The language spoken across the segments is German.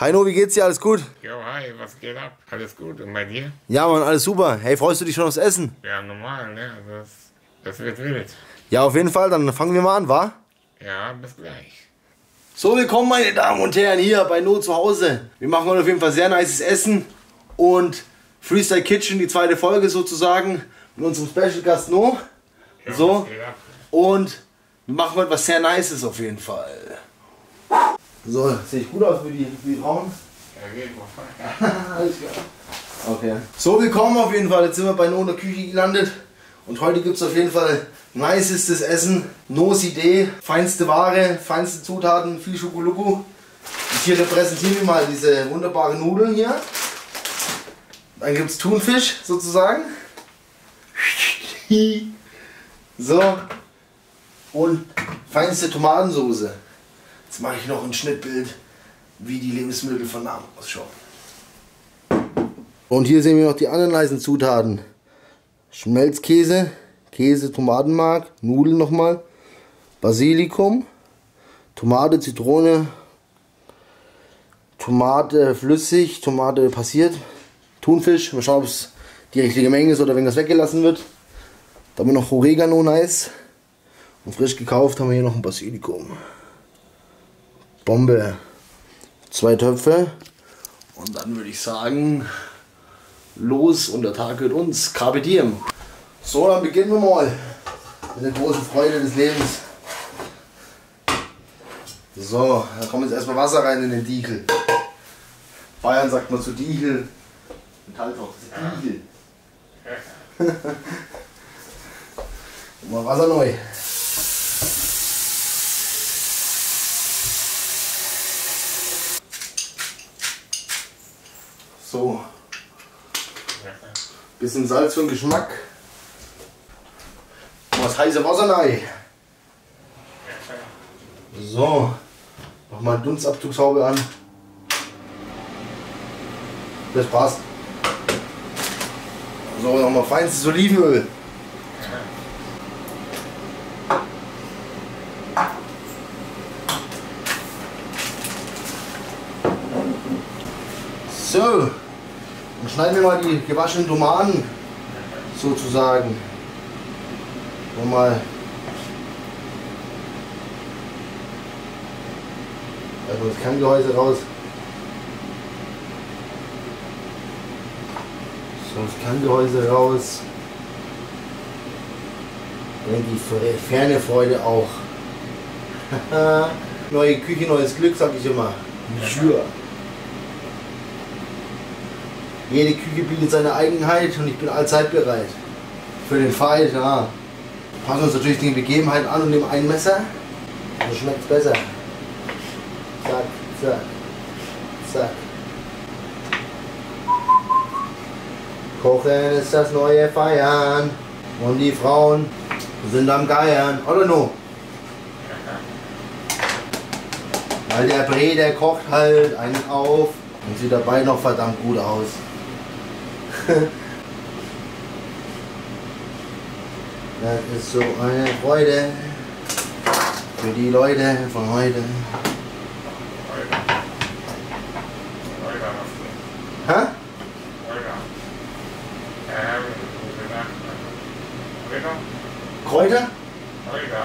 Heino, wie geht's dir? Alles gut? Jo, hi, was geht ab? Alles gut und bei dir? Ja, Mann, alles super. Hey, freust du dich schon aufs Essen? Ja, normal, ne? Also das, das wird wild. Ja, auf jeden Fall. Dann fangen wir mal an, wa? Ja, bis gleich. So, willkommen, meine Damen und Herren, hier bei No zu Hause. Wir machen heute auf jeden Fall sehr nices Essen und Freestyle Kitchen, die zweite Folge sozusagen, mit unserem Special Gast No. Jo, So. Und wir machen heute was sehr Nices auf jeden Fall. So, sehe ich gut aus für die, für die Frauen? Ja, geht mal Alles klar. Okay. So, willkommen auf jeden Fall. Jetzt sind wir bei No in der Küche gelandet. Und heute gibt es auf jeden Fall nicestes Essen. No's Idee. Feinste Ware, feinste Zutaten, viel Schokoluku. Und hier präsentieren wir mal diese wunderbaren Nudeln hier. Dann gibt es Thunfisch sozusagen. So. Und feinste Tomatensoße. Jetzt mache ich noch ein Schnittbild, wie die Lebensmittel von Namen ausschauen. Und hier sehen wir noch die anderen leisen Zutaten. Schmelzkäse, Käse, Tomatenmark, Nudeln nochmal, Basilikum, Tomate, Zitrone, Tomate flüssig, Tomate passiert, Thunfisch, mal schauen, ob es die richtige Menge ist oder wenn das weggelassen wird. Dann haben wir noch Oregano, nice. Und frisch gekauft haben wir hier noch ein Basilikum. Bombe. Zwei Töpfe. Und dann würde ich sagen, los und der Tag wird uns. Carpe diem. So, dann beginnen wir mal mit der großen Freude des Lebens. So, da kommt jetzt erstmal Wasser rein in den Diegel. Bayern sagt man zu Diegel. Metalltauch, das ist Diegel. Mal Wasser neu. So, bisschen Salz für den Geschmack. Was heiße Wasser rein. So, mach mal Dunstabzugshaube an. Das passt. So, nochmal feinstes Olivenöl. So, dann schneiden wir mal die gewaschenen Tomaten sozusagen. Nochmal. Also das Kerngehäuse raus. So, das Kerngehäuse raus. Bringt die ferne Freude auch. Neue Küche, neues Glück, sag ich immer. Sure. Jede Küche bietet seine Eigenheit und ich bin allzeit bereit. Für den Fight, ja. Passen uns natürlich den Begebenheiten an und nehmen ein Messer. Schmeckt es besser. Zack, zack, zack. Kochen ist das neue Feiern. Und die Frauen sind am Geiern. Oder no? Weil der Bre, der kocht halt einen auf und sieht dabei noch verdammt gut aus. Das ist so eine Freude für die Leute von heute. Hä? Ja? Kräuter? Heute.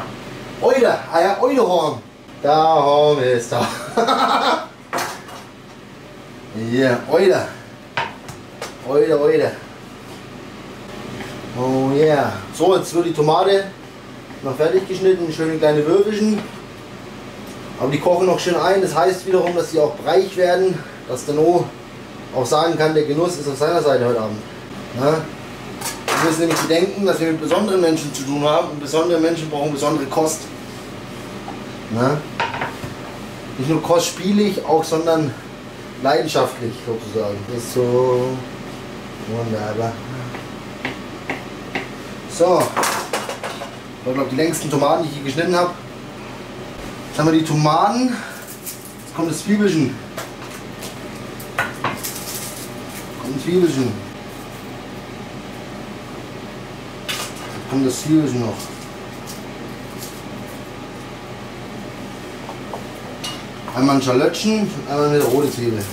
Eude, ah ja, Eudehorn. Da wir es da. Hier, Eude. Eude, Eude. Oh yeah. So, jetzt wird die Tomate noch fertig geschnitten, schöne kleine Würfelchen. Aber die kochen noch schön ein. Das heißt wiederum, dass sie auch breich werden, dass der No auch sagen kann, der Genuss ist auf seiner Seite heute Abend. Ja? Wir müssen nämlich bedenken, dass wir mit besonderen Menschen zu tun haben und besondere Menschen brauchen besondere Kost. Na? Nicht nur kostspielig, auch sondern leidenschaftlich sozusagen. Das ist so wunderbar. So, ich glaube die längsten Tomaten, die ich hier geschnitten habe. Jetzt haben wir die Tomaten. Jetzt kommt das Zwiebelchen. Kommt ein Zwiebelchen. Jetzt kommt das Zwiebelchen noch. Einmal ein Schalötchen und einmal der rote Zwiebel.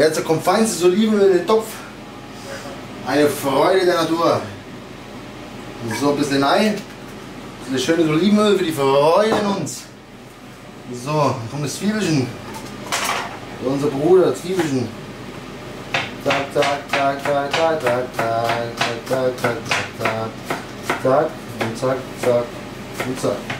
Jetzt kommt feinstes Olivenöl in den Topf. Eine Freude der Natur. So ein bisschen rein. Ein schönes Olivenöl für die Freude in uns. So, dann kommt das Zwiebelchen. So, unser Bruder, Zwiebelchen. Zack, zack, zack, zack, zack, zack, zack, zack, zack, zack, zack, zack, und zack, zack, und zack.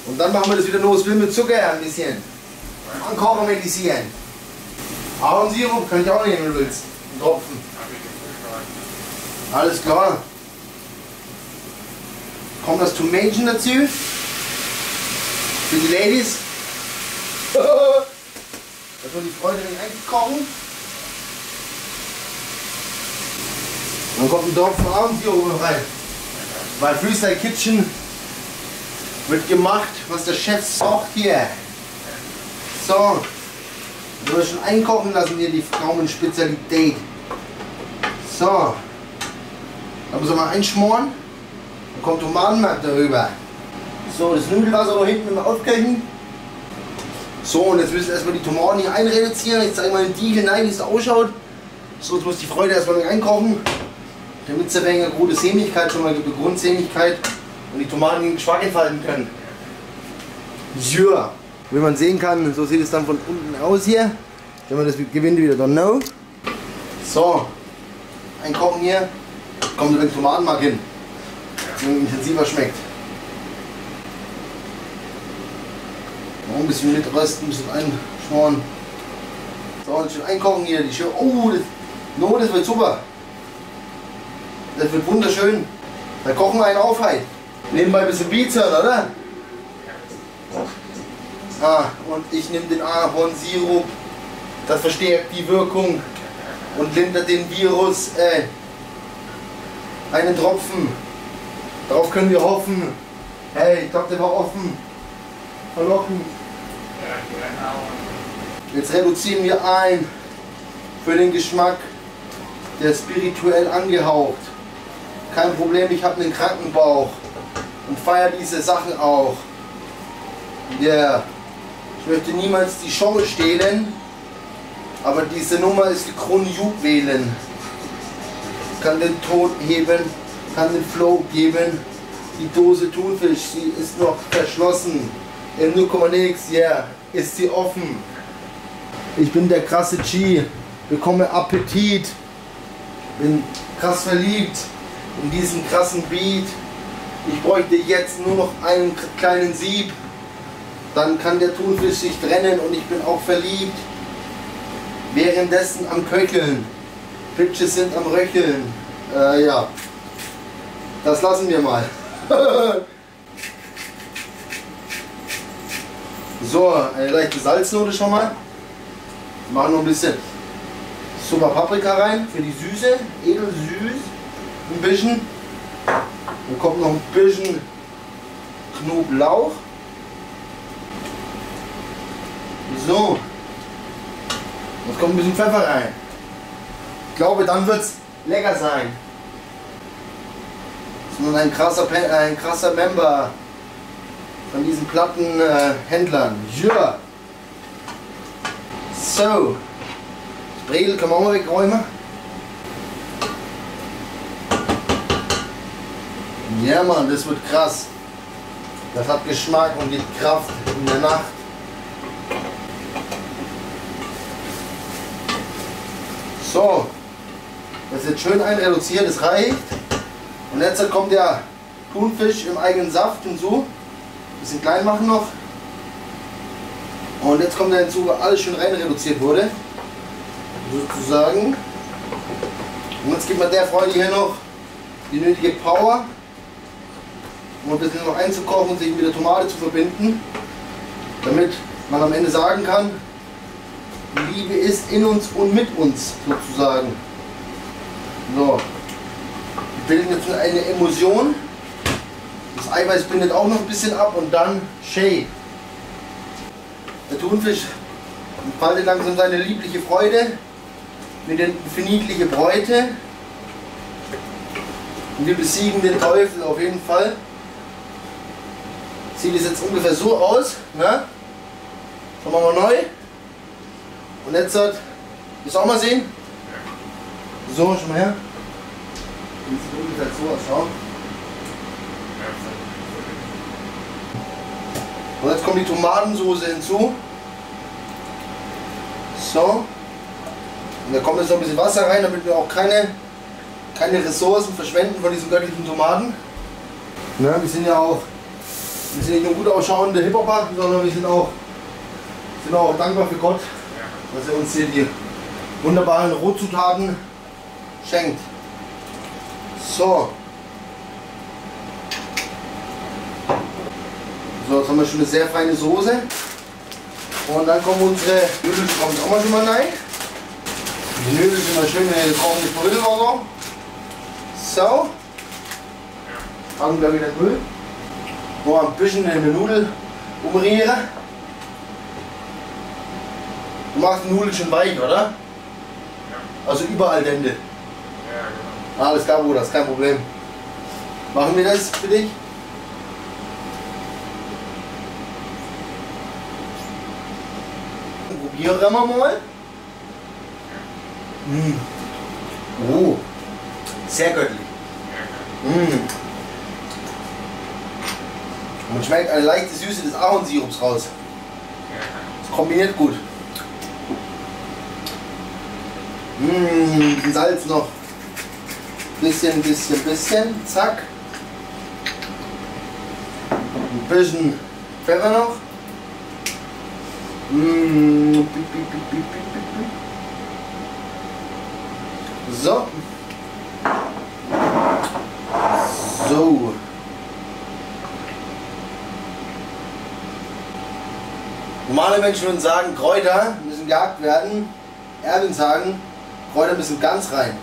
Und dann machen wir das wieder los mit Zucker ein bisschen. Ankochen medisieren. Ahornsirup kann ich auch nehmen, wenn du willst. Ein Tropfen. Alles klar. Kommt das Tomätchen dazu. Für die Ladies. Dass wir die Freude nicht einkochen. Dann kommt ein Tropfen Ahornsirup rein. Weil Freestyle Kitchen wird gemacht, was der Chef sagt hier. So. Du wirst schon einkochen lassen hier die Frauenspezialität. So. Dann müssen wir einschmoren. Dann kommt Tomatenmark darüber. So, das Nudelwasser noch hinten immer aufköchen. So, und jetzt müssen wir erstmal die Tomaten hier einreduzieren. Ich zeige mal in die hinein, wie es ausschaut. So, jetzt muss die Freude erstmal einkochen. Damit sie eine gute Sämigkeit, schon mal eine Grundsämigkeit und die Tomaten den Geschmack entfalten können. Ja. Wie man sehen kann, so sieht es dann von unten aus hier. Wenn man das Gewinde wieder dann no. So, ein Kochen hier, kommt den Tomatenmark hin, damit intensiver schmeckt. Noch ein bisschen mitrösten, ein bisschen einschmoren. So, und schön einkochen hier. Die oh, das, no, das wird super. Das wird wunderschön. Da kochen wir einen auf halt. Nebenbei ein bisschen Pizza, oder? Ah, und ich nehme den Ahornsirup. Das verstärkt die Wirkung und lindert den Virus. Äh, einen Tropfen. Darauf können wir hoffen. Hey, ich glaube, der war offen. Verlocken. Jetzt reduzieren wir ein für den Geschmack, der spirituell angehaucht. Kein Problem, ich habe einen Krankenbauch und feiere diese Sachen auch. Yeah. ich möchte niemals die Show stehlen, aber diese Nummer ist die Kronjuwelen. Kann den Ton heben, kann den Flow geben. Die Dose Thunfisch, sie ist noch verschlossen. In 0, nix, ja, yeah, ist sie offen. Ich bin der krasse G, bekomme Appetit, bin krass verliebt in diesen krassen Beat. Ich bräuchte jetzt nur noch einen kleinen Sieb. Dann kann der Thunfisch sich trennen und ich bin auch verliebt. Währenddessen am Köcheln. Pitches sind am Röcheln. Äh, ja. Das lassen wir mal. so, eine leichte Salznote schon mal. Machen noch ein bisschen Super Paprika rein für die Süße. Edel süß. Ein bisschen. Dann kommt noch ein bisschen Knoblauch. So. Jetzt kommt ein bisschen Pfeffer rein. Ich glaube, dann wird es lecker sein. Das ist nun ein krasser, ein krasser Member von diesen Plattenhändlern. Äh, ja. So. Das Bredel kann man auch mal wegräumen. Ja Mann, das wird krass. Das hat Geschmack und gibt Kraft in der Nacht. So, das ist jetzt schön einreduziert, das reicht. Und jetzt kommt der Thunfisch im eigenen Saft hinzu. Bisschen klein machen noch. Und jetzt kommt dann hinzu, wo alles schön rein reduziert wurde. Sozusagen. Und jetzt gibt man der Freundin hier noch die nötige Power, um ein bisschen noch einzukochen und sich mit der Tomate zu verbinden, damit man am Ende sagen kann, Liebe ist in uns und mit uns sozusagen. So, wir bilden jetzt eine Emulsion. Das Eiweiß bindet auch noch ein bisschen ab und dann Shea. Der Thunfisch entfaltet langsam seine liebliche Freude mit den für niedliche Bräute. Und wir besiegen den Teufel auf jeden Fall. Sieht es jetzt ungefähr so aus. Ne? Schauen wir mal neu. Und jetzt hat, willst du auch mal sehen? So, schon mal her. Das sieht ungefähr so aus, schau. Und jetzt kommt die Tomatensoße hinzu. So. Und da kommt jetzt noch ein bisschen Wasser rein, damit wir auch keine, keine Ressourcen verschwenden von diesen göttlichen Tomaten. Ne, wir sind ja auch, wir sind nicht nur gut ausschauende Hip-Hopper, sondern wir sind auch, sind auch dankbar für Gott, dass er uns hier die wunderbaren Rohzutaten schenkt. So. So, jetzt haben wir schon eine sehr feine Soße. Und dann kommen unsere Nudeln kommen auch mal schon mal rein. Die Nudeln sind mal schön in gekochtes Brüdelwasser. So. Fangen wir wieder Müll. Noch ein bisschen in der Nudel umrühren. Du machst die Nudeln schon weich, oder? Also überall Dente. Ja, genau. Alles klar, Bruder, ist kein Problem. Machen wir das für dich? Probieren wir mal. Mm. Oh, sehr göttlich. Mm. Man schmeckt eine leichte Süße des Ahornsirups raus. Das kombiniert gut. Mmh, Salz noch. Bisschen, bisschen, bisschen. Zack. Ein bisschen Pfeffer noch. Mmh. So. So. Normale Menschen würden sagen, Kräuter müssen gejagt werden. Erwin sagen, Kräuter müssen ganz rein.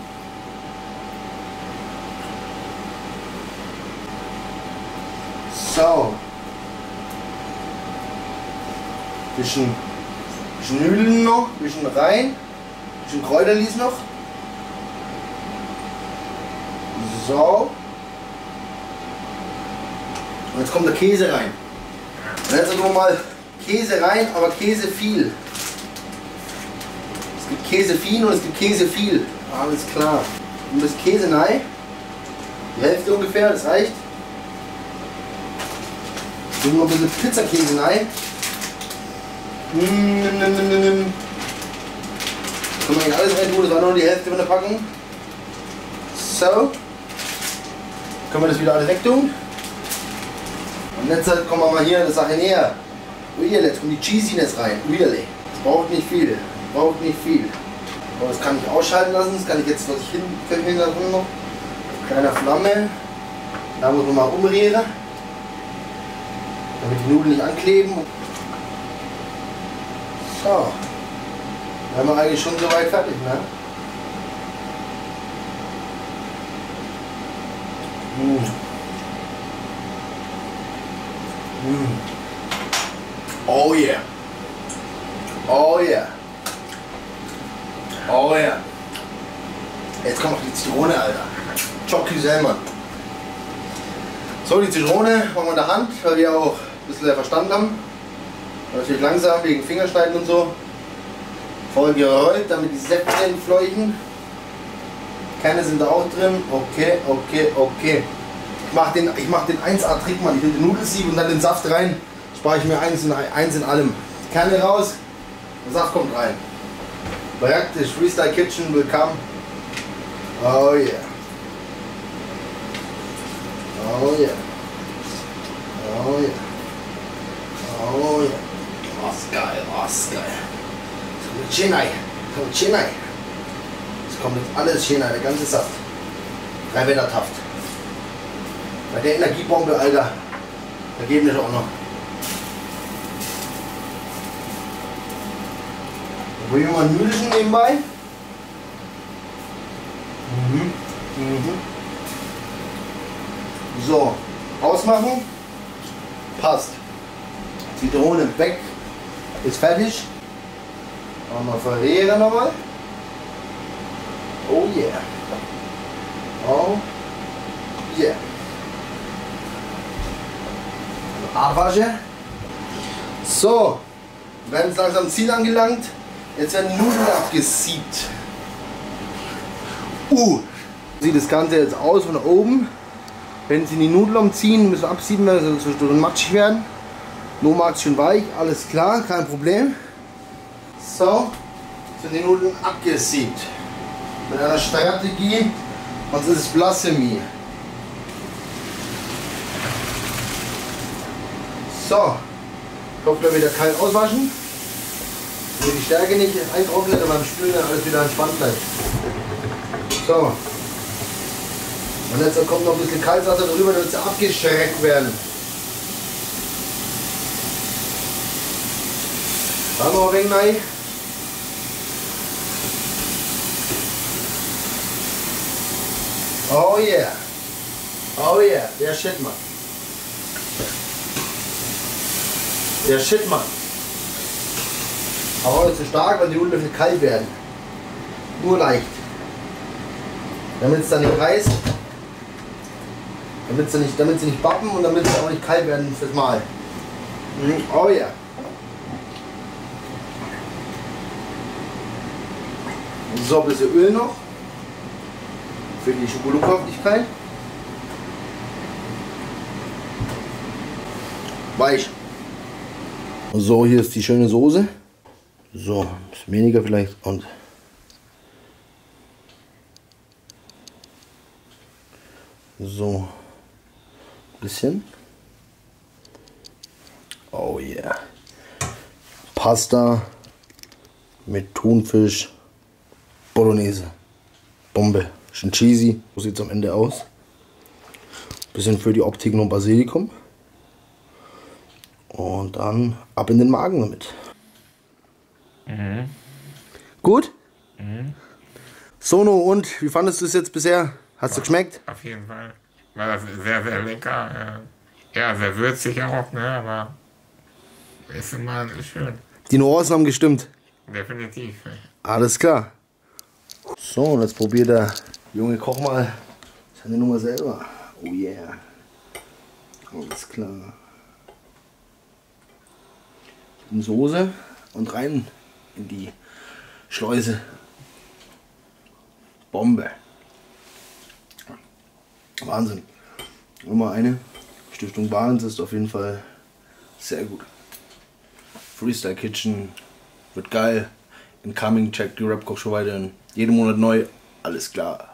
So. Bisschen, Nudeln noch, bisschen rein, bisschen Kräuterlis noch. So. Und jetzt kommt der Käse rein. Und jetzt wir mal Käse rein, aber Käse viel. Es gibt Käse viel und es gibt Käse viel. Alles klar. Und das Käse rein. Die Hälfte ungefähr, das reicht. Tun noch ein bisschen Pizzakäse rein. Mm, nimm, nimm, nimm, nimm. Kann man nicht alles rein tun, das war nur die Hälfte von der Packung. So. Können wir das wieder alles wegtun. Und jetzt kommen wir mal hier eine Sache näher. Really, kommt die Cheesiness rein. Really. Das braucht nicht viel. Braucht nicht viel. Aber das kann ich ausschalten lassen. Das kann ich jetzt, was ich hinköcheln lassen noch. Kleiner Flamme. Da muss man mal umrühren. Damit die Nudeln nicht ankleben. So. Dann haben wir eigentlich schon soweit fertig, ne? Mm. Oh yeah. Oh yeah. Oh yeah. Jetzt kommt noch die Zitrone, Alter. Chocky Selman. So, die Zitrone haben wir in der Hand, weil wir auch ein bisschen Verstand haben. Natürlich langsam wegen Fingerschneiden und so. Voll gerollt, damit die Säfte entfleuchen. Kerne sind da auch drin. Okay, okay, okay. Ich mache den, mach den 1A-Trick, Mann. Ich will den Nudelsieb und dann den Saft rein. Spare ich mir eins in, eins in allem. Kerne raus, Saft kommt rein. Praktisch, Freestyle Kitchen will come. Oh yeah. Oh yeah. Oh yeah. Oh yeah. Oh, ist geil, oh, ist geil. Das kommt schön rein. Das kommt rein. Das kommt jetzt alles rein, der ganze Saft. Drei Wetter Taft. Bei der Energiebombe, Alter, da geht nicht auch noch. Wir mal ein Nudelchen nebenbei. Mhm. Mhm. So, ausmachen. Passt. Zitrone weg. Ist fertig. Nochmal verrieren nochmal. Oh yeah. Oh yeah. Abwasche. So, wir werden langsam am Ziel angelangt. Jetzt werden die Nudeln abgesiebt. Uh, sieht das Ganze jetzt aus von oben. Wenn Sie die Nudeln umziehen, müssen absieben, weil sie zwischendurch matschig werden. Nur macht schön weich, alles klar, kein Problem. So, sind die Nudeln abgesiebt. Mit einer Strategie, sonst ist es Blasphemie. So, Kopfler wieder kalt auswaschen. Damit die Stärke nicht eintrocknet und beim Spülen dann alles wieder entspannt bleibt. So. Und jetzt kommt noch ein bisschen Kaltwasser drüber, damit sie abgeschreckt werden. Dann noch ein wenig rein. Oh yeah. Oh yeah, der Shit, Mann. Der Shit, Mann. Aber nicht zu stark, weil die Nudeln kalt werden. Nur leicht. Damit es dann nicht reißt. Damit sie nicht, damit sie nicht bappen und damit sie auch nicht kalt werden fürs Mal. Mhm. Oh ja. So, ein bisschen Öl noch. Für die Schokoladenhaftigkeit. Weich. So, hier ist die schöne Soße. So, weniger vielleicht und so ein bisschen. Oh yeah. Pasta mit Thunfisch, Bolognese. Bombe. Schon cheesy. So sieht es am Ende aus. Bisschen für die Optik noch Basilikum. Und dann ab in den Magen damit. Mhm. Gut? Mhm. Sono, und wie fandest du es jetzt bisher? Hast du geschmeckt? Auf jeden Fall. War das sehr, sehr lecker. Ja, sehr würzig auch, ne? aber ist immer schön. Die Nuancen haben gestimmt. Definitiv. Alles klar. So, und jetzt probiert der junge Koch mal seine Nummer selber. Oh yeah. Alles klar. In Soße und rein in die Schleuse. Bombe. Wahnsinn. Nummer eine. Stiftung Barnes ist auf jeden Fall sehr gut. Freestyle Kitchen wird geil. Incoming, check die Rap Koch schon weiter. Jeden Monat neu. Alles klar.